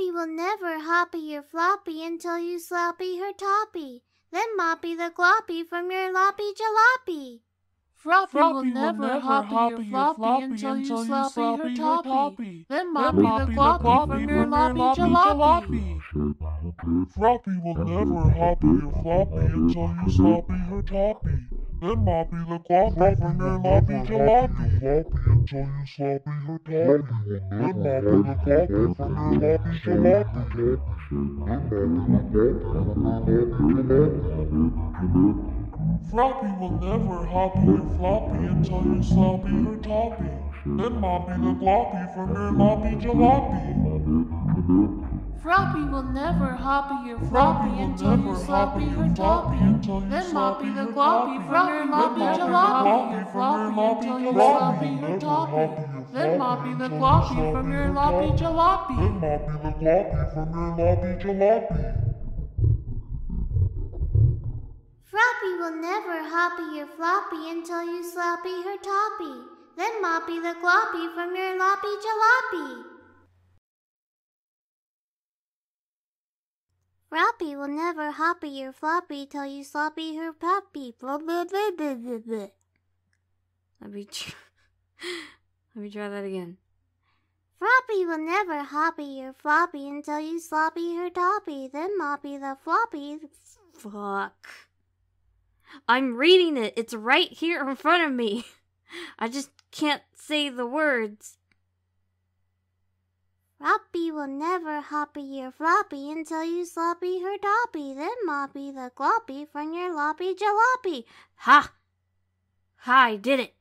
Froppy will never hoppy your floppy until you sloppy her toppy. Then moppy the gloppy from your loppy jalopy. Froppy, will never hoppy your floppy until you sloppy her toppy. Then moppy the gloppy from your loppy jalopy. Froppy will never hoppy your floppy until you sloppy her toppy. Then moppy the from your loppy jalopy. Froppy until you sloppy her toppy. Then moppy the gloppy from your loppy jalopy. Froppy will never hoppy your floppy until you sloppy her toppy. Then moppy the gloppy from your loppy jalopy. Froppy will never hoppy your floppy until you sloppy her toppy. Then moppy the gloppy from your loppy jalopy. Froppy until you sloppy her toppy. Then moppy the gloppy from your loppy jalopy. Then moppy the gloppy from your loppy jalopy. Froppy will never hoppy your floppy until you sloppy her toppy. Then moppy the gloppy from your loppy jalopy. Froppy will never hoppy your floppy till you sloppy her puppy. Blah blah blah blah blah blah. Let me tr- let me try that again. Froppy will never hoppy your floppy until you sloppy her toppy. Then moppy the floppy. Fuck. I'm reading it. It's right here in front of me. I just can't say the words. Froppy will never hoppy your floppy until you sloppy her toppy. Then moppy the gloppy from your loppy jalopy. Ha! Ha, I did it.